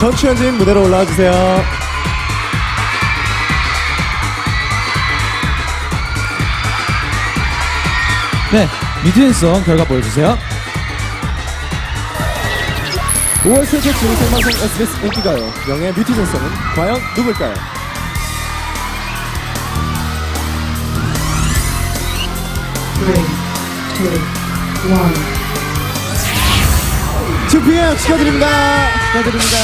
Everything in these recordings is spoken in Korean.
전추현진 무대로 올라와 주세요. 네, 미드앤송 결과 보여주세요. 5월 최초 지구 생방송 SBS 인기가요. 명예 뮤티 전성은 과연 누굴까요? Three, two, one. 2PM 축하드립니다. 축하드립니다.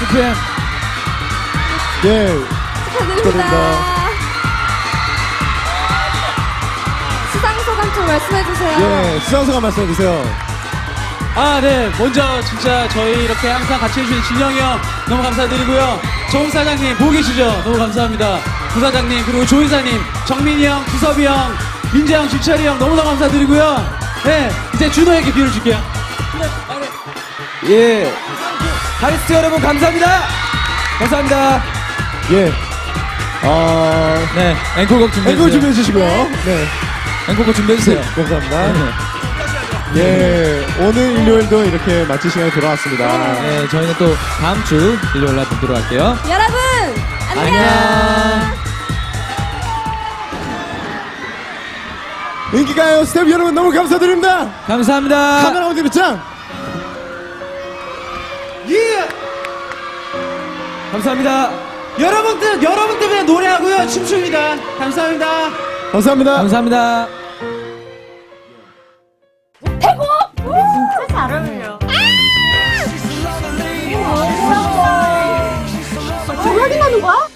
2PM. 예. 축하드립니다. 수상 소감 좀 말씀해 주세요. 예. 수상 소감 말씀해 주세요. 아, 네. 먼저 진짜 저희 이렇게 항상 같이 해주신 진영이 형 너무 감사드리고요. 정 사장님 보고 계시죠? 너무 감사합니다. 부사장님 그리고 조이사님, 정민이 형, 구섭이 형, 민재 형, 주철이 형 너무너무 감사드리고요. 네, 이제 준호에게 비를 줄게요. 예. 가리스트 여러분, 감사합니다. 감사합니다. 예. 아, 네, 앵콜곡 준비해주세요. 앵콜 준비해 주시고요. 네. 앵콜곡 준비해 주세요. 감사합니다. 네. 예. 오늘 일요일도 이렇게 마칠 시간이 돌아왔습니다. 네, 저희는 또 다음 주 일요일 날 뵙도록 할게요. 여러분, 안녕. 인기가요 스텝 여러분 너무 감사드립니다. 감사합니다. 카메라 어디로 짱! 감사합니다. 여러분들, 여러분 때문에 노래하고요. 춤춥니다. 감사합니다. 감사합니다. 감사합니다. 진짜 잘 어울려. 지금 확인하는 거야?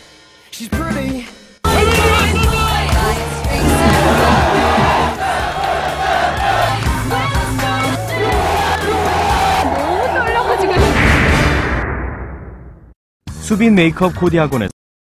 수빈 메이크업 코디 학원에서